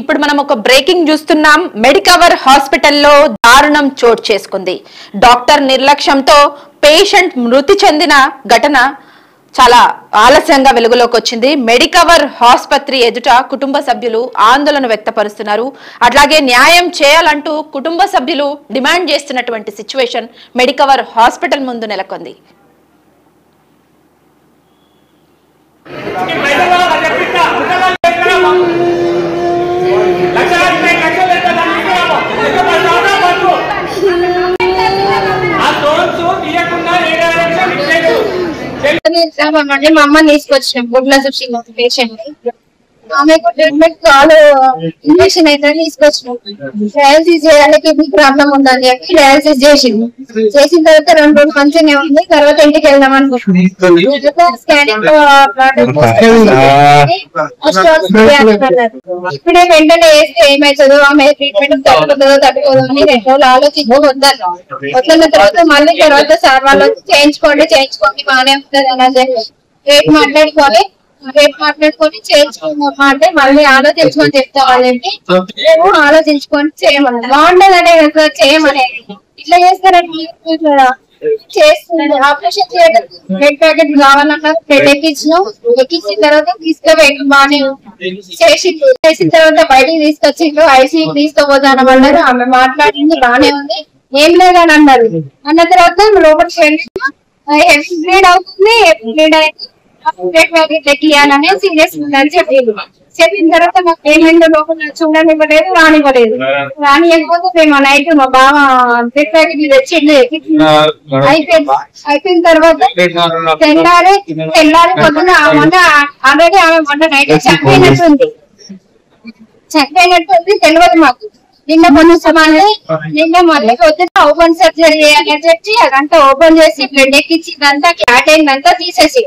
ఇప్పుడు మనం ఒక బ్రేకింగ్ చూస్తున్నాం. మెడికవర్ హాస్పిటల్లో దారుణం చోటు చేసుకుంది. డాక్టర్ నిర్లక్ష్యంతో పేషెంట్ మృతి చెందిన ఘటన చాలా ఆలస్యంగా వెలుగులోకి వచ్చింది. మెడికవర్ ఆసుపత్రి ఎదుట కుటుంబ సభ్యులు ఆందోళన వ్యక్తపరుస్తున్నారు. అట్లాగే న్యాయం చేయాలంటూ కుటుంబ సభ్యులు డిమాండ్ చేస్తున్నటువంటి సిచ్యువేషన్ మెడికవర్ హాస్పిటల్ ముందు నెలకొంది. అంటే మా అమ్మ తీసుకొచ్చిన గుడ్ల చూసి పేషెంట్ ఆమెకు ట్రీట్మెంట్ కాలు ఇన్ఫెక్షన్ అయితే తీసుకొచ్చినాం. డయాలసిస్ చేయాలి కిడ్నీ ప్రాబ్లం ఉందని చెప్పి డయాలసిస్ చేసింది. చేసిన తర్వాత రెండు రోజులు మంచిగానే ఉంది. తర్వాత ఇంటికి వెళ్దాం అనుకుంటున్నాం. స్కానింగ్ ఇప్పుడే వెంటనే వేస్తే ఏమవుతుందో ఆమె ట్రీట్మెంట్ తట్టుకుంటుందో తట్టుకోదో అని రెండు రోజులు ఆలోచించి వద్దాను వద్దన్న తర్వాత మళ్ళీ తర్వాత సార్ వాళ్ళు చేయించుకోండి చేయించుకోండి బాగానే ఉంటుంది అని చెప్పి. రేపు మాట్లాడుకొని రేపు మాట్లాడుకొని చేయించుకోమా అంటే మళ్ళీ ఆలోచించుకొని చెప్తా వాళ్ళంటే మేము ఆలోచించుకొని చేయమని. అంటే కనుక చేయమనేది ఇట్లా చేస్తారంటే చేస్తుంది. ఆపరేషన్ చేయడం బెడ్ ప్యాకెట్ కావాలన్నా బెడ్ ఎక్కించినాం. ఎక్కించిన తర్వాత తీసుకుపోయి బాగానే చేసి చేసిన తర్వాత బయటికి తీసుకొచ్చిండ్రు ఐసీ తీసుకుపోతాను అన్నారు. ఆమె మాట్లాడింది బాగానే ఉంది. ఏం లేదని అన్నారు. అన్న తర్వాత వెళ్ళి హెవీ బ్లీడ్ అవుతుంది బ్లీడ్ అయితే బెడ్ ప్యాకెట్ ఎక్కియాలని సీరియస్ ఉందని చెప్పింది చెప్పిన తర్వాత మాకు ఏమైందో లోపల చూడనివ్వలేదు రానివ్వలేదు రానియకపోతే మేము నైట్ మా బావ బెడ్ ప్యాకెట్ తెచ్చిండు అయిపోయింది అయిపోయిన తర్వాత తెల్లారి తెల్లారి పొద్దున మొన్న ఆల్రెడీ ఆమె మొన్న నైట్ చనిపోయినట్టుంది చనిపోయినట్టుంది తెలియదు మాకు నిన్న మొన్న సమానే నిన్న మళ్ళీ పొద్దున ఓపెన్ సర్జరీ అని చెప్పి అదంతా ఓపెన్ చేసి బ్లడ్ ఎక్కించి ఇదంతా క్లాట్ అయిందంతా తీసేసి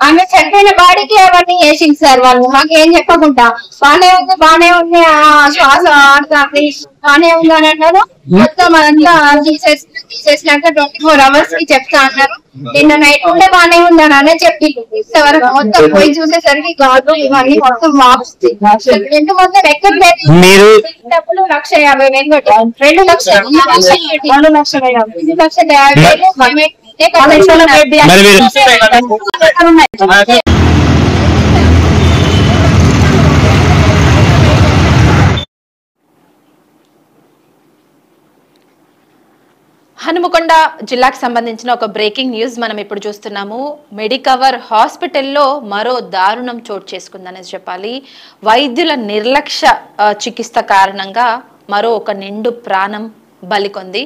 ఆమె చనిపోయిన బాడీకి అవన్నీ వేసింది సార్ వాళ్ళు. మాకు ఏం చెప్పకుండా బానే ఉంది బానే ఉంది ఆ శ్వాస ఆడుతుంది బానే ఉంది అని అన్నారు. మొత్తం అదంతా తీసేసి తీసేసినాక ట్వంటీ ఫోర్ అవర్స్కి చెప్తా అన్నారు. నిన్న నైట్ ఉంటే బానే ఉంది అని అనే చెప్పి ఇంతవరకు మొత్తం పోయి చూసేసరికి గాజు ఇవన్నీ మొత్తం వాపుస్తుంది రెండు మొత్తం ఎక్కడ లేదు మీరు డబ్బులు లక్ష యాభై వేలు రెండు లక్షలు రెండు లక్షల యాభై రెండు లక్షల యాభై వేలు హనుమకొండ జిల్లాకు సంబంధించిన ఒక బ్రేకింగ్ న్యూస్ మనం ఇప్పుడు చూస్తున్నాము. మెడికవర్ హాస్పిటల్లో మరో దారుణం చోటు చేసుకుందనేది చెప్పాలి. వైద్యుల నిర్లక్ష్య చికిత్స కారణంగా మరో ఒక నిండు ప్రాణం బలికొంది.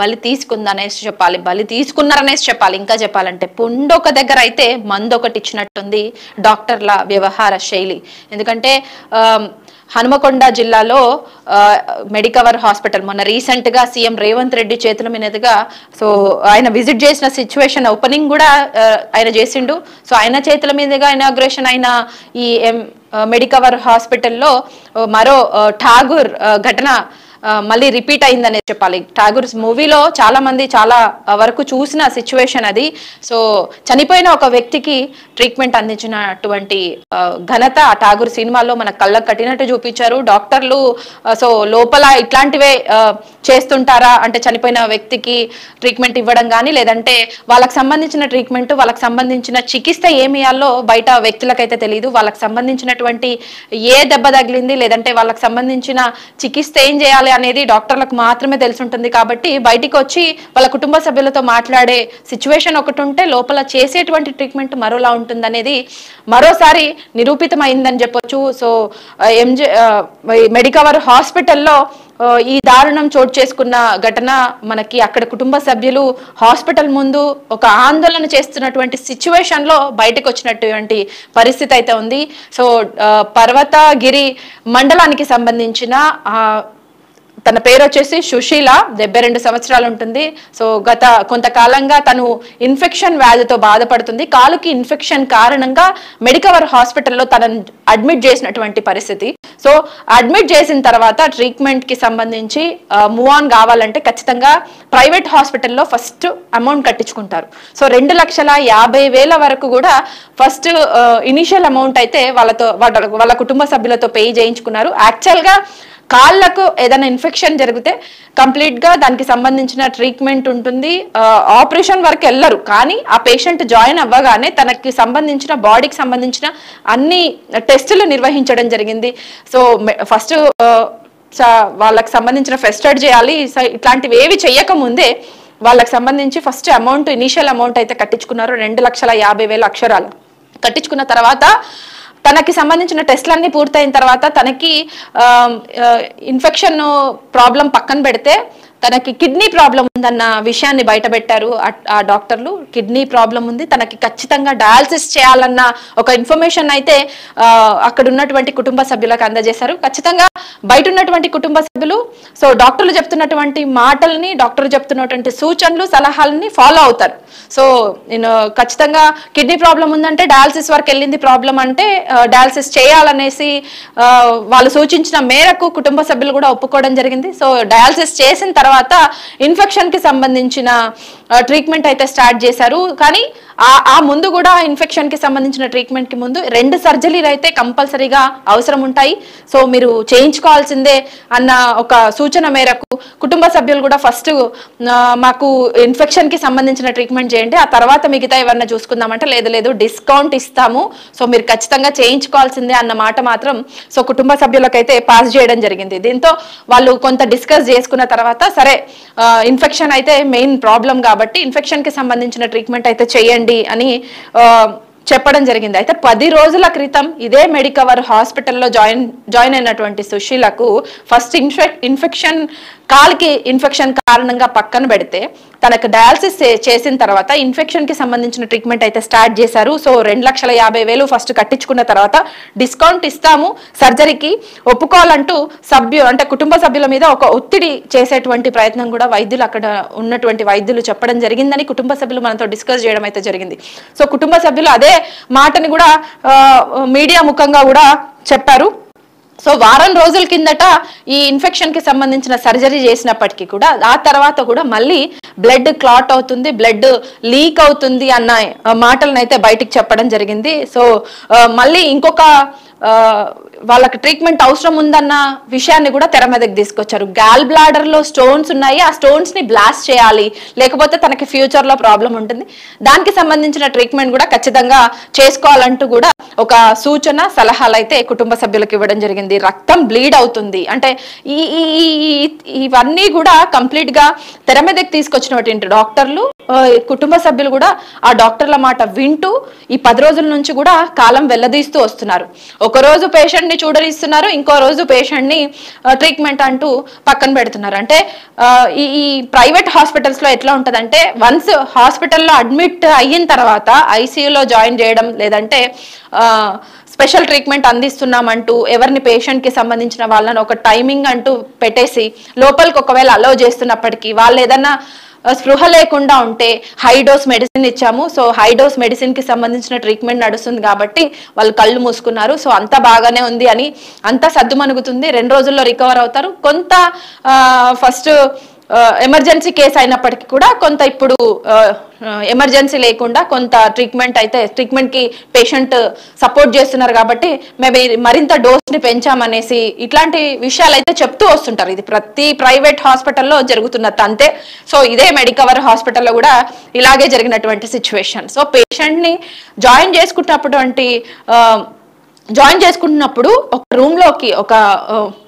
బలి తీసుకుందనేసి చెప్పాలి బలి తీసుకున్నారనేసి చెప్పాలి. ఇంకా చెప్పాలంటే పుండొక దగ్గర అయితే మందు ఒకటి ఇచ్చినట్టుంది డాక్టర్ల వ్యవహార శైలి. ఎందుకంటే హనుమకొండ జిల్లాలో మెడికవర్ హాస్పిటల్ మొన్న రీసెంట్గా సీఎం రేవంత్ రెడ్డి చేతుల మీదుగా సో ఆయన విజిట్ చేసిన సిచ్యువేషన్ ఓపెనింగ్ కూడా ఆయన చేసిండు. సో ఆయన చేతుల మీదుగా ఇనాగ్రేషన్ అయిన ఈ ఎం మెడికవర్ హాస్పిటల్లో మరో ఠాగూర్ ఘటన మళ్ళీ రిపీట్ అయిందనే చెప్పాలి. ఠాగూర్ మూవీలో చాలా మంది చాలా వరకు చూసిన సిచ్యువేషన్ అది. సో చనిపోయిన ఒక వ్యక్తికి ట్రీట్మెంట్ అందించినటువంటి ఘనత ఆ ఠాగూర్ సినిమాలో మన కళ్ళకు కట్టినట్టు చూపించారు. డాక్టర్లు సో లోపల ఇట్లాంటివే చేస్తుంటారా? అంటే చనిపోయిన వ్యక్తికి ట్రీట్మెంట్ ఇవ్వడం కానీ లేదంటే వాళ్ళకి సంబంధించిన ట్రీట్మెంట్ వాళ్ళకి సంబంధించిన చికిత్స ఏమి ఇవ్వాలో బయట వ్యక్తులకైతే తెలియదు వాళ్ళకి సంబంధించినటువంటి ఏ దెబ్బ తగిలింది లేదంటే వాళ్ళకి సంబంధించిన చికిత్స ఏం చేయాలి అనేది డాక్టర్లకు మాత్రమే తెలిసి ఉంటుంది కాబట్టి బయటికి వచ్చి వాళ్ళ కుటుంబ సభ్యులతో మాట్లాడే సిచ్యువేషన్ ఒకటి ఉంటే లోపల చేసేటువంటి ట్రీట్మెంట్ మరోలా ఉంటుంది అనేది మరోసారి నిరూపితమైందని చెప్పొచ్చు. సో ఎంజే మెడికవర్ హాస్పిటల్లో ఈ దారుణం చోటు చేసుకున్న ఘటన మనకి అక్కడ కుటుంబ సభ్యులు హాస్పిటల్ ముందు ఒక ఆందోళన చేస్తున్నటువంటి సిచ్యువేషన్లో బయటకు వచ్చినటువంటి పరిస్థితి అయితే ఉంది. సో పర్వతగిరి మండలానికి సంబంధించిన తన పేరు వచ్చేసి సుశీల డెబ్బై రెండు సంవత్సరాలు ఉంటుంది. సో గత కొంతకాలంగా తను ఇన్ఫెక్షన్ వ్యాధితో బాధపడుతుంది. కాలుకి ఇన్ఫెక్షన్ కారణంగా మెడికవర్ హాస్పిటల్లో తనను అడ్మిట్ చేసినటువంటి పరిస్థితి. సో అడ్మిట్ చేసిన తర్వాత ట్రీట్మెంట్కి సంబంధించి మూవ్ ఆన్ కావాలంటే ఖచ్చితంగా ప్రైవేట్ హాస్పిటల్లో ఫస్ట్ అమౌంట్ కట్టించుకుంటారు. సో రెండు లక్షల యాభై వేల వరకు కూడా ఫస్ట్ ఇనిషియల్ అమౌంట్ అయితే వాళ్ళతో వాళ్ళ వాళ్ళ కుటుంబ సభ్యులతో పే చేయించుకున్నారు. యాక్చువల్గా కాళ్ళకు ఏదైనా ఇన్ఫెక్షన్ జరిగితే కంప్లీట్గా దానికి సంబంధించిన ట్రీట్మెంట్ ఉంటుంది. ఆపరేషన్ వరకు వెళ్ళరు. కానీ ఆ పేషెంట్ జాయిన్ అవ్వగానే తనకి సంబంధించిన బాడీకి సంబంధించిన అన్ని టెస్టులు నిర్వహించడం జరిగింది. సో ఫస్ట్ వాళ్ళకి సంబంధించిన ఫెస్టర్డ్ చేయాలి. సో ఇట్లాంటివి ఏవి చేయకముందే వాళ్ళకి సంబంధించి ఫస్ట్ అమౌంట్ ఇనీషియల్ అమౌంట్ అయితే కట్టించుకున్నారు. రెండు లక్షల యాభై వేల అక్షరాలు. కట్టించుకున్న తర్వాత తనకి సంబంధించిన టెస్ట్లన్నీ పూర్తయిన తర్వాత తనకి ఇన్ఫెక్షన్ ప్రాబ్లం పక్కన పెడితే తనకి కిడ్నీ ప్రాబ్లం ఉందన్న విషయాన్ని బయటపెట్టారు ఆ- ఆ డాక్టర్లు. కిడ్నీ ప్రాబ్లం ఉంది తనకి ఖచ్చితంగా డయాలసిస్ చేయాలన్న ఒక ఇన్ఫర్మేషన్ అయితే అక్కడ ఉన్నటువంటి కుటుంబ సభ్యులకు అందజేశారు. ఖచ్చితంగా బయట ఉన్నటువంటి కుటుంబ సభ్యులు సో డాక్టర్లు చెప్తున్నటువంటి మాటల్ని డాక్టర్లు చెప్తున్నటువంటి సూచనలు సలహాలని ఫాలో అవుతారు. సో నేను ఖచ్చితంగా కిడ్నీ ప్రాబ్లం ఉందంటే డయాలసిస్ వరకు వెళ్ళింది ప్రాబ్లం అంటే డయాలసిస్ చేయాలనేసి వాళ్ళు సూచించిన మేరకు కుటుంబ సభ్యులు కూడా ఒప్పుకోవడం జరిగింది. సో డయాలసిస్ చేసిన తర్వాత ఇన్ఫెక్షన్కి సంబంధించిన ట్రీట్మెంట్ అయితే స్టార్ట్ చేశారు. కానీ ఆ ముందు కూడా ఇన్ఫెక్షన్కి సంబంధించిన ట్రీట్మెంట్కి ముందు రెండు సర్జరీలు అయితే కంపల్సరీగా అవసరం ఉంటాయి. సో మీరు చేయించుకోవాల్సిందే అన్న ఒక సూచన మేరకు కుటుంబ సభ్యులు కూడా ఫస్ట్ మాకు ఇన్ఫెక్షన్కి సంబంధించిన ట్రీట్మెంట్ చేయండి. ఆ తర్వాత మిగతా ఏమన్నా చూసుకుందామంటే లేదు లేదు డిస్కౌంట్ ఇస్తాము. సో మీరు ఖచ్చితంగా చేయించుకోవాల్సిందే అన్న మాట మాత్రం సో కుటుంబ సభ్యులకైతే పాస్ చేయడం జరిగింది. దీంతో వాళ్ళు కొంత డిస్కస్ చేసుకున్న తర్వాత సరే ఇన్ఫెక్షన్ అయితే మెయిన్ ప్రాబ్లం కాబట్టి ఇన్ఫెక్షన్కి సంబంధించిన ట్రీట్మెంట్ అయితే చేయండి. అని చెప్పడం జరిగింది. అయితే పది రోజుల క్రితం ఇదే మెడికవర్ హాస్పిటల్లో జాయిన్ జాయిన్ అయినటువంటి సుశీలకు ఫస్ట్ ఇన్ఫెక్ ఇన్ఫెక్షన్ కాలికి ఇన్ఫెక్షన్ కారణంగా పక్కన పెడితే తనకు డయాలసిస్ చేసిన తర్వాత ఇన్ఫెక్షన్కి సంబంధించిన ట్రీట్మెంట్ అయితే స్టార్ట్ చేశారు. సో రెండు లక్షల యాభై వేలు ఫస్ట్ కట్టించుకున్న తర్వాత డిస్కౌంట్ ఇస్తాము. సర్జరీకి ఒప్పుకోవాలంటూ సభ్యు అంటే కుటుంబ సభ్యుల మీద ఒక ఒత్తిడి చేసేటువంటి ప్రయత్నం కూడా వైద్యులు అక్కడ ఉన్నటువంటి వైద్యులు చెప్పడం జరిగిందని కుటుంబ సభ్యులు మనతో డిస్కస్ చేయడం అయితే జరిగింది. సో కుటుంబ సభ్యులు అదే మాటని కూడా మీడియా ముఖంగా కూడా చెప్పారు. సో వారం రోజుల కిందట ఈ ఇన్ఫెక్షన్కి సంబంధించిన సర్జరీ చేసినప్పటికీ కూడా ఆ తర్వాత కూడా మళ్ళీ బ్లడ్ క్లాట్ అవుతుంది బ్లడ్ లీక్ అవుతుంది అన్న ఆ, మాటలను అయితే బయటికి చెప్పడం జరిగింది. సో మళ్ళీ ఇంకొక వాళ్ళకి ట్రీట్మెంట్ అవసరం ఉందన్న విషయాన్ని కూడా తెర మీదకి తీసుకొచ్చారు. గాల్ బ్లాడర్లో స్టోన్స్ ఉన్నాయి ఆ స్టోన్స్ని బ్లాస్ట్ చేయాలి. లేకపోతే తనకి ఫ్యూచర్లో ప్రాబ్లం ఉంటుంది. దానికి సంబంధించిన ట్రీట్మెంట్ కూడా ఖచ్చితంగా చేసుకోవాలంటూ కూడా ఒక సూచన సలహాలు అయితే కుటుంబ సభ్యులకు ఇవ్వడం జరిగింది. రక్తం బ్లీడ్ అవుతుంది. అంటే ఈ ఈ- ఇవన్నీ కూడా కంప్లీట్గా తెర మీదకి తీసుకొచ్చినటువంటి డాక్టర్లు కుటుంబ సభ్యులు కూడా ఆ డాక్టర్ల మాట వింటూ ఈ పది రోజుల నుంచి కూడా కాలం వెళ్ళదీస్తూ వస్తున్నారు. ఒక రోజు పేషెంట్ని చూడనిస్తున్నారు ఇంకో రోజు పేషెంట్ని ట్రీట్మెంట్ అంటూ పక్కన పెడుతున్నారు. అంటే ఈ ప్రైవేట్ హాస్పిటల్స్లో ఎట్లా ఉంటుందంటే వన్స్ హాస్పిటల్లో అడ్మిట్ అయిన తర్వాత ఐసీయూలో జాయిన్ చేయడం లేదంటే స్పెషల్ ట్రీట్మెంట్ అందిస్తున్నామంటూ ఎవరిని పేషెంట్కి సంబంధించిన వాళ్ళని ఒక టైమింగ్ అంటూ పెట్టేసి లోపలికి ఒకవేళ అలో చేస్తున్నప్పటికీ వాళ్ళు ఏదన్నా స్పృహ లేకుండా ఉంటే హై డోస్ మెడిసిన్ ఇచ్చాము. సో హై డోస్ మెడిసిన్కి సంబంధించిన ట్రీట్మెంట్ నడుస్తుంది కాబట్టి వాళ్ళు కళ్ళు మూసుకున్నారు. సో అంత బాగానే ఉంది అని అంతా సద్దుమణుగుతుంది. రెండు రోజుల్లో రికవర్ అవుతారు. కొంత ఫస్ట్ ఎమర్జెన్సీ కేసు అయినప్పటికీ కూడా కొంత ఇప్పుడు ఎమర్జెన్సీ లేకుండా కొంత ట్రీట్మెంట్ అయితే ట్రీట్మెంట్కి పేషెంట్ సపోర్ట్ చేస్తున్నారు కాబట్టి మేము మరింత డోస్ని పెంచామనేసి ఇట్లాంటి విషయాలు అయితే చెప్తూ వస్తుంటారు. ఇది ప్రతి ప్రైవేట్ హాస్పిటల్లో జరుగుతున్న అంతే. సో ఇదే మెడికవర్ హాస్పిటల్లో కూడా ఇలాగే జరిగినటువంటి సిచ్యువేషన్ సో పేషెంట్ని జాయిన్ చేసుకున్నటువంటి జాయిన్ చేసుకుంటున్నప్పుడు ఒక రూమ్లోకి ఒక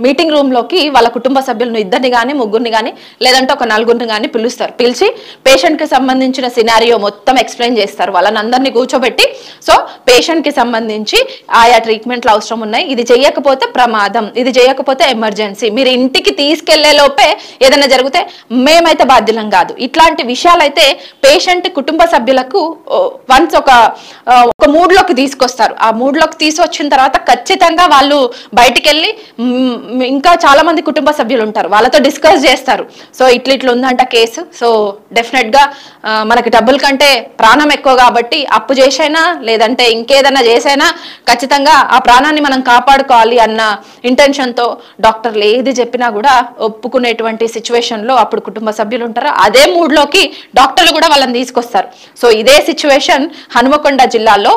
మీటింగ్ రూమ్లోకి వాళ్ళ కుటుంబ సభ్యులను ఇద్దరిని కానీ ముగ్గురిని కానీ లేదంటే ఒక నలుగురిని కానీ పిలుస్తారు. పిలిచి పేషెంట్కి సంబంధించిన సినారియో మొత్తం ఎక్స్ప్లెయిన్ చేస్తారు. వాళ్ళని అందరినీ కూర్చోబెట్టి సో పేషెంట్కి సంబంధించి ఆయా ట్రీట్మెంట్లు అవసరం ఉన్నాయి. ఇది చేయకపోతే ప్రమాదం ఇది చేయకపోతే ఎమర్జెన్సీ. మీరు ఇంటికి తీసుకెళ్ళే లోపే ఏదైనా జరిగితే మేమైతే బాధ్యులం కాదు. ఇట్లాంటి విషయాలైతే పేషెంట్ కుటుంబ సభ్యులకు వన్స్ ఒక ఒక మూడ్లోకి తీసుకొస్తారు. ఆ మూడ్లోకి తీసుకొచ్చిన తర్వాత ఖచ్చితంగా వాళ్ళు బయటికి వెళ్ళి ఇంకా చాలా మంది కుటుంబ సభ్యులు ఉంటారు. వాళ్ళతో డిస్కస్ చేస్తారు. సో ఇట్లా ఇట్లా ఉందంట కేసు. సో డెఫినెట్గా మనకి డబ్బుల కంటే ప్రాణం ఎక్కువ కాబట్టి అప్పు చేసైనా లేదంటే ఇంకేదైనా చేసైనా ఖచ్చితంగా ఆ ప్రాణాన్ని మనం కాపాడుకోవాలి అన్న ఇంటెన్షన్తో డాక్టర్లు ఏది చెప్పినా కూడా ఒప్పుకునేటువంటి సిచ్యువేషన్లో అప్పుడు కుటుంబ సభ్యులు ఉంటారు. అదే మూడ్లోకి డాక్టర్లు కూడా వాళ్ళని తీసుకొస్తారు. సో ఇదే సిచ్యువేషన్ హనుమకొండ జిల్లాలో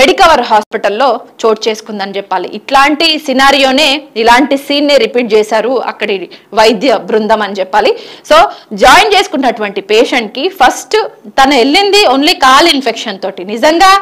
మెడికవర్ హాస్పిటల్లో చోటు చేసుకుందని చెప్పాలి. ఇట్లాంటి సినారియోనే ఇలాంటి సీన్ నే రిపీట్ చేశారు అక్కడి వైద్య బృందం అని చెప్పాలి. సో జాయిన్ చేసుకున్నటువంటి పేషెంట్కి ఫస్ట్ తను వెళ్ళింది ఓన్లీ కాల్ ఇన్ఫెక్షన్ తోటి. నిజంగా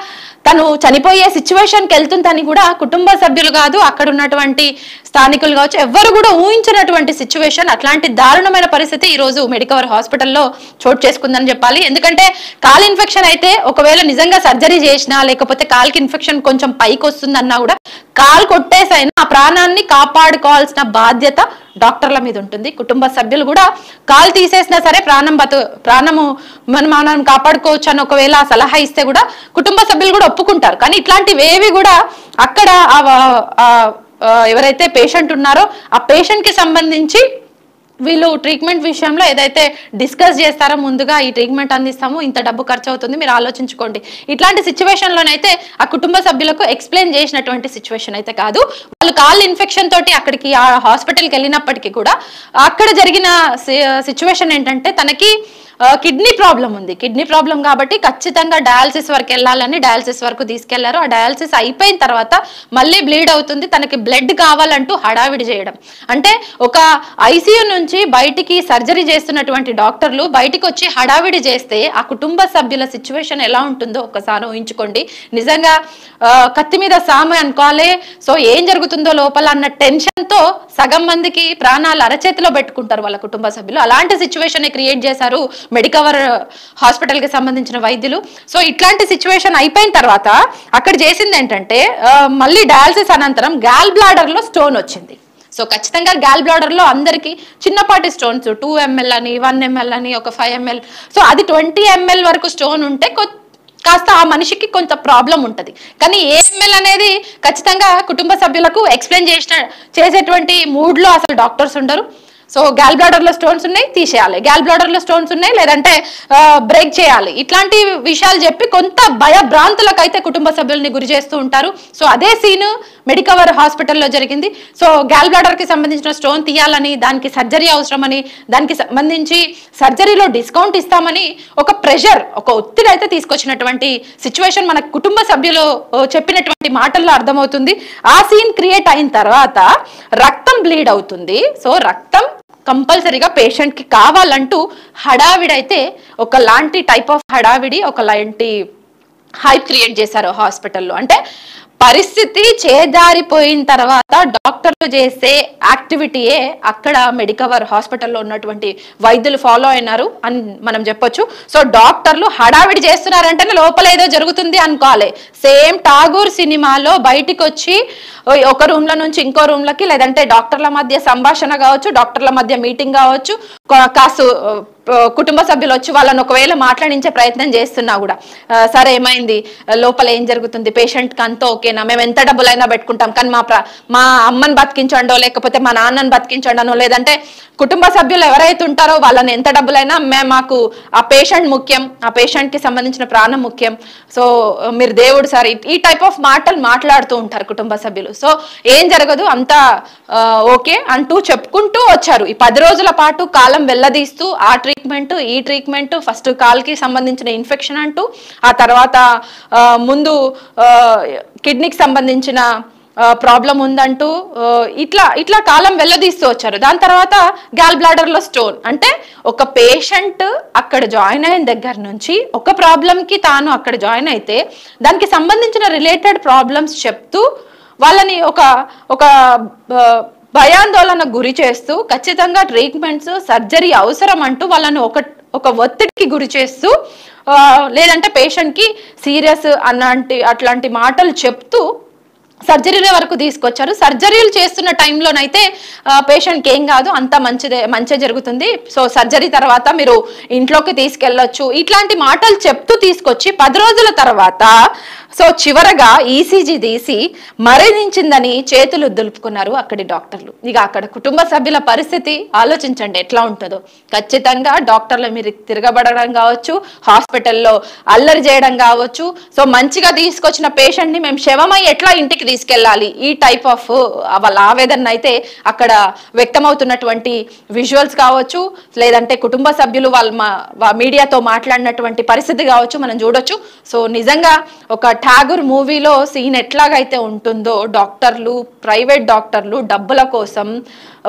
తను చనిపోయే సిచ్యువేషన్కి వెళ్తుందని కూడా కుటుంబ సభ్యులు కాదు అక్కడ ఉన్నటువంటి స్థానికులు కావచ్చు ఎవ్వరు కూడా ఊహించినటువంటి సిచ్యువేషన్ అట్లాంటి దారుణమైన పరిస్థితి ఈ రోజు మెడికవర్ హాస్పిటల్లో చోటు చేసుకుందని చెప్పాలి. ఎందుకంటే కాల్ ఇన్ఫెక్షన్ అయితే ఒకవేళ నిజంగా సర్జరీ చేసినా లేకపోతే కాల్కి ఇన్ఫెక్షన్ కొంచెం పైకి వస్తుందన్న కూడా కాలు కొట్టేసైనా ఆ ప్రాణాన్ని కాపాడుకోవాల్సిన బాధ్యత డాక్టర్ల మీద ఉంటుంది. కుటుంబ సభ్యులు కూడా కాలు తీసేసినా సరే ప్రాణం బతు ప్రాణము మనం మనం కాపాడుకోవచ్చు అని ఒకవేళ సలహా ఇస్తే కూడా కుటుంబ సభ్యులు కూడా ఒప్పుకుంటారు. కానీ ఇట్లాంటివి ఏవి కూడా అక్కడ ఎవరైతే పేషెంట్ ఉన్నారో ఆ పేషెంట్కి సంబంధించి వీళ్ళు ట్రీట్మెంట్ విషయంలో ఏదైతే డిస్కస్ చేస్తారో ముందుగా ఈ ట్రీట్మెంట్ అందిస్తాము ఇంత డబ్బు ఖర్చు అవుతుంది మీరు ఆలోచించుకోండి. ఇట్లాంటి సిచ్యువేషన్లోనైతే ఆ కుటుంబ సభ్యులకు ఎక్స్ప్లెయిన్ చేసినటువంటి సిచ్యువేషన్ అయితే కాదు. వాళ్ళు కాల్ ఇన్ఫెక్షన్ తోటి అక్కడికి ఆ హాస్పిటల్కి వెళ్ళినప్పటికీ కూడా అక్కడ జరిగిన సిచ్యువేషన్ ఏంటంటే తనకి కిడ్నీ ప్రాబ్లం ఉంది. కిడ్నీ ప్రాబ్లం కాబట్టి ఖచ్చితంగా డయాలసిస్ వరకు వెళ్ళాలని డయాలసిస్ వరకు తీసుకెళ్ళారు. ఆ డయాలసిస్ అయిపోయిన తర్వాత మళ్ళీ బ్లీడ్ అవుతుంది. తనకి బ్లడ్ కావాలంటూ హడావిడి చేయడం. అంటే ఒక ఐసీయూ నుంచి బయటికి సర్జరీ చేస్తున్నటువంటి డాక్టర్లు బయటికి వచ్చి హడావిడి చేస్తే ఆ కుటుంబ సభ్యుల సిచ్యువేషన్ ఎలా ఉంటుందో ఒకసారి ఊహించుకోండి. నిజంగా కత్తి మీద సామె అనుకోవాలి. సో ఏం జరుగుతుందో లోపల అన్న టెన్షన్ తో సగం మందికి ప్రాణాలు అరచేతిలో పెట్టుకుంటారు వాళ్ళ కుటుంబ సభ్యులు. అలాంటి సిచ్యువేషన్ క్రియేట్ చేశారు మెడికవర్ హాస్పిటల్కి సంబంధించిన వైద్యులు. సో ఇట్లాంటి సిచ్యువేషన్ అయిపోయిన తర్వాత అక్కడ చేసింది ఏంటంటే మళ్ళీ డయాలసిస్ అనంతరం గ్యాల్ బ్లాడర్లో స్టోన్ వచ్చింది. సో ఖచ్చితంగా గ్యాల్ బ్లాడర్లో అందరికి చిన్నపాటి స్టోన్స్ టూ ఎంఎల్ అని వన్ ఎంఎల్ అని ఒక ఫైవ్ ఎంఎల్ సో అది ట్వంటీ ఎంఎల్ వరకు స్టోన్ ఉంటే కొ- కాస్త ఆ మనిషికి కొంత ప్రాబ్లం ఉంటుంది. కానీ ఏఎంఎల్ అనేది ఖచ్చితంగా కుటుంబ సభ్యులకు ఎక్స్ప్లెయిన్ చేసిన చేసేటువంటి మూడ్లో అసలు డాక్టర్స్ ఉండరు. సో గ్యాల్ బ్లాడర్లో స్టోన్స్ ఉన్నాయి తీసేయాలి. గ్యాల్ బ్లాడర్లో స్టోన్స్ ఉన్నాయి లేదంటే బ్రేక్ చేయాలి. ఇట్లాంటి విషయాలు చెప్పి కొంత భయభ్రాంతులకు అయితే కుటుంబ సభ్యుల్ని గురి చేస్తూ ఉంటారు. సో అదే సీను మెడికవర్ హాస్పిటల్లో జరిగింది. సో గ్యాల్ బ్లాడర్కి సంబంధించిన స్టోన్ తీయాలని దానికి సర్జరీ అవసరమని దానికి సంబంధించి సర్జరీలో డిస్కౌంట్ ఇస్తామని ఒక ప్రెషర్ ఒక ఒత్తిడి అయితే తీసుకొచ్చినటువంటి సిచ్యువేషన్ మన కుటుంబ సభ్యులు చెప్పినటువంటి మాటల్లో అర్థమవుతుంది. ఆ సీన్ క్రియేట్ అయిన తర్వాత రక్తం బ్లీడ్ అవుతుంది. సో రక్తం కంపల్సరీగా పేషెంట్కి కావాలంటూ హడావిడైతే ఒక లాంటి టైప్ ఆఫ్ హడావిడి ఒకలాంటి హైప్ క్రియేట్ చేశారు హాస్పిటల్లో. అంటే పరిస్థితి చేదారిపోయిన తర్వాత డాక్టర్లు చేసే యాక్టివిటీయే అక్కడ మెడికవర్ హాస్పిటల్లో ఉన్నటువంటి వైద్యులు ఫాలో అయినారు అని మనం చెప్పొచ్చు. సో డాక్టర్లు హడావిడి చేస్తున్నారంటేనే లోపల ఏదో జరుగుతుంది అనుకోవాలి. సేమ్ టాగూర్ సినిమాలో బయటికి వచ్చి ఒక రూమ్ల నుంచి ఇంకో రూమ్లకి లేదంటే డాక్టర్ల మధ్య సంభాషణ కావచ్చు డాక్టర్ల మధ్య మీటింగ్ కావచ్చు కా- కాసు కుటుంబ సభ్యులు వచ్చి వాళ్ళని ఒకవేళ మాట్లాడించే ప్రయత్నం చేస్తున్నా కూడా సరే ఏమైంది? లోపల ఏం జరుగుతుంది? పేషెంట్కి అంతా ఓకేనా? మేము ఎంత డబ్బులైనా పెట్టుకుంటాం కానీ మా మా అమ్మని బతికించండో లేకపోతే మా నాన్నని బతికించండనో లేదంటే కుటుంబ సభ్యులు ఎవరైతే ఉంటారో వాళ్ళని ఎంత డబ్బులైనా మేము మాకు ఆ పేషెంట్ ముఖ్యం ఆ పేషెంట్కి సంబంధించిన ప్రాణం ముఖ్యం. సో మీరు దేవుడు సార్ ఈ- టైప్ ఆఫ్ మాటలు మాట్లాడుతూ ఉంటారు కుటుంబ సభ్యులు. సో ఏం జరగదు అంతా ఓకే అంటూ చెప్పుకుంటూ వచ్చారు. ఈ పది రోజుల పాటు కాలం వెళ్ళదీస్తూ ఆ ట్రీట్మెంట్ ఈ ట్రీట్మెంట్ ఫస్ట్ కాల్కి సంబంధించిన ఇన్ఫెక్షన్ అంటూ ఆ తర్వాత ముందు కిడ్నీకి సంబంధించిన ప్రాబ్లం ఉందంటూ ఇట్లా ఇట్లా కాలం వెళ్ళదీస్తూ వచ్చారు. దాని తర్వాత గ్యాల్ బ్లాడర్లో స్టోన్. అంటే ఒక పేషెంట్ అక్కడ జాయిన్ అయిన దగ్గర నుంచి ఒక ప్రాబ్లంకి తాను అక్కడ జాయిన్ అయితే దానికి సంబంధించిన రిలేటెడ్ ప్రాబ్లమ్స్ చెప్తూ వాళ్ళని ఒక ఒక భయాందోళన గురి చేస్తూ ఖచ్చితంగా ట్రీట్మెంట్స్ సర్జరీ అవసరం అంటూ వాళ్ళని ఒక ఒక ఒత్తిడికి గురి చేస్తూ లేదంటే పేషెంట్కి సీరియస్ అలాంటి అట్లాంటి మాటలు చెప్తూ సర్జరీల వరకు తీసుకొచ్చారు. సర్జరీలు చేస్తున్న టైంలోనైతే పేషెంట్కి ఏం కాదు అంత మంచిదే మంచి జరుగుతుంది. సో సర్జరీ తర్వాత మీరు ఇంట్లోకి తీసుకెళ్ళొచ్చు. ఇట్లాంటి మాటలు చెప్తూ తీసుకొచ్చి పది రోజుల తర్వాత సో చివరగా ఈసీజీ తీసి మరణించిందని చేతులు దులుపుకున్నారు అక్కడి డాక్టర్లు. ఇక అక్కడ కుటుంబ సభ్యుల పరిస్థితి ఆలోచించండి ఎట్లా ఉంటుందో. ఖచ్చితంగా డాక్టర్ల మీరు తిరగబడడం కావచ్చు హాస్పిటల్లో అల్లరి చేయడం కావచ్చు. సో మంచిగా తీసుకొచ్చిన పేషెంట్ని మేము శవమై ఎట్లా ఇంటికి తీసుకెళ్ళాలి? ఈ టైప్ ఆఫ్ వాళ్ళ ఆవేదన అయితే అక్కడ వ్యక్తమవుతున్నటువంటి విజువల్స్ కావచ్చు లేదంటే కుటుంబ సభ్యులు వాళ్ళ మీడియాతో మాట్లాడినటువంటి పరిస్థితి కావచ్చు మనం చూడొచ్చు. సో నిజంగా ఒక ఠాగూర్ మూవీలో సీన్ ఎట్లాగైతే ఉంటుందో డాక్టర్లు ప్రైవేట్ డాక్టర్లు డబ్బుల కోసం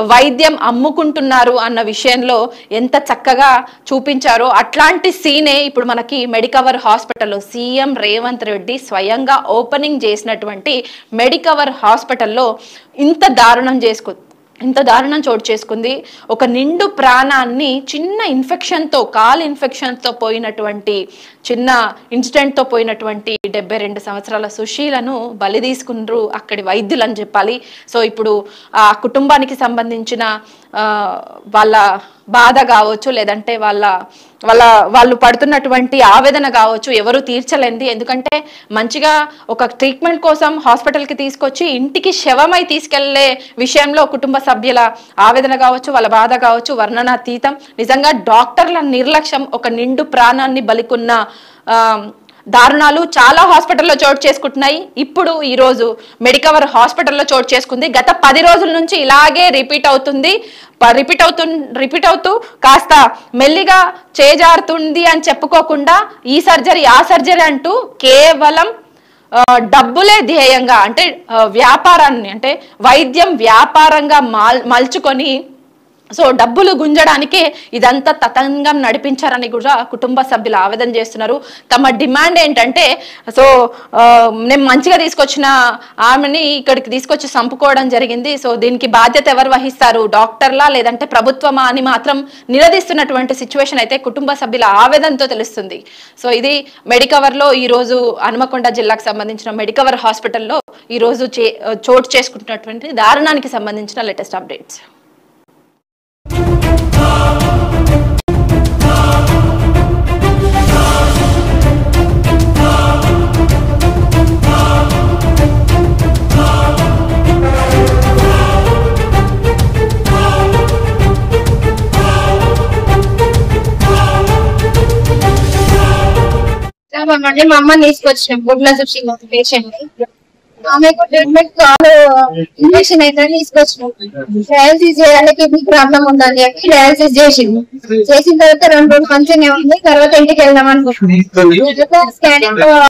వైద్యం అమ్ముకుంటున్నారు అన్న విషయంలో ఎంత చక్కగా చూపించారో అట్లాంటి సీనే ఇప్పుడు మనకి మెడికవర్ హాస్పిటల్లో సీఎం రేవంత్ రెడ్డి స్వయంగా ఓపెనింగ్ చేసినటువంటి మెడికవర్ హాస్పిటల్లో ఇంత దారుణం చేసుకో ఇంత దారుణం చోటు చేసుకుంది. ఒక నిండు ప్రాణాన్ని చిన్న ఇన్ఫెక్షన్తో కాల్ ఇన్ఫెక్షన్తో పోయినటువంటి చిన్న ఇన్సిడెంట్తో పోయినటువంటి డెబ్బై రెండు సంవత్సరాల సుశీలను బలి తీసుకున్నారు అక్కడి వైద్యులు అని చెప్పాలి. సో ఇప్పుడు ఆ కుటుంబానికి సంబంధించిన వాళ్ళ బాధ కావచ్చు లేదంటే వాళ్ళ వాళ్ళ వాళ్ళు పడుతున్నటువంటి ఆవేదన కావచ్చు ఎవరు తీర్చలేంది. ఎందుకంటే మంచిగా ఒక ట్రీట్మెంట్ కోసం హాస్పిటల్కి తీసుకొచ్చి ఇంటికి శవమై తీసుకెళ్ళే విషయంలో కుటుంబ సభ్యుల ఆవేదన కావచ్చు వాళ్ళ బాధ కావచ్చు వర్ణనాతీతం. నిజంగా డాక్టర్ల నిర్లక్ష్యం ఒక నిండు ప్రాణాన్ని బలికున్న దారుణాలు చాలా హాస్పిటల్లో చోటు చేసుకుంటున్నాయి. ఇప్పుడు ఈ రోజు మెడికవర్ హాస్పిటల్లో చోటు చేసుకుంది. గత పది రోజుల నుంచి ఇలాగే రిపీట్ అవుతుంది. రిపీట్ అవుతు రిపీట్ అవుతూ కాస్త మెల్లిగా చేజారుతుంది అని చెప్పుకోకుండా ఈ సర్జరీ ఆ సర్జరీ అంటూ కేవలం డబ్బులే ధ్యేయంగా అంటే వ్యాపారాన్ని అంటే వైద్యం వ్యాపారంగా మాల్ సో డబ్బులు గుంజడానికే ఇదంతా తతంగం నడిపించారని కూడా కుటుంబ సభ్యులు ఆవేదన చేస్తున్నారు. తమ డిమాండ్ ఏంటంటే సో నేను మంచిగా తీసుకొచ్చిన ఆమెని ఇక్కడికి తీసుకొచ్చి చంపుకోవడం జరిగింది. సో దీనికి బాధ్యత ఎవరు వహిస్తారు? డాక్టర్లా లేదంటే ప్రభుత్వమా అని మాత్రం నిలదీస్తున్నటువంటి సిచ్యువేషన్ అయితే కుటుంబ సభ్యుల ఆవేదనతో తెలుస్తుంది. సో ఇది మెడికవర్లో ఈరోజు హనుమకొండ జిల్లాకు సంబంధించిన మెడికవర్ హాస్పిటల్లో ఈరోజు చే చోటు చేసుకుంటున్నటువంటి దారుణానికి సంబంధించిన లేటెస్ట్ అప్డేట్స్. మా అమ్మని తీసుకొచ్చినాం గుడ్ల చూసి పేషెంట్. ఆమెకు ట్రీట్మెంట్ కాలు ఇంజక్షన్ అయితే తీసుకొచ్చినాం. డయాలసిస్ చేయాలి కిడ్నీ ప్రాబ్లం ఉందని చెప్పి డయాలసిస్ చేసింది. చేసిన తర్వాత రెండు రోజులు మంచిగానే ఉంది. తర్వాత ఇంటికి వెళ్దాం అనుకుంటున్నాం. స్కానింగ్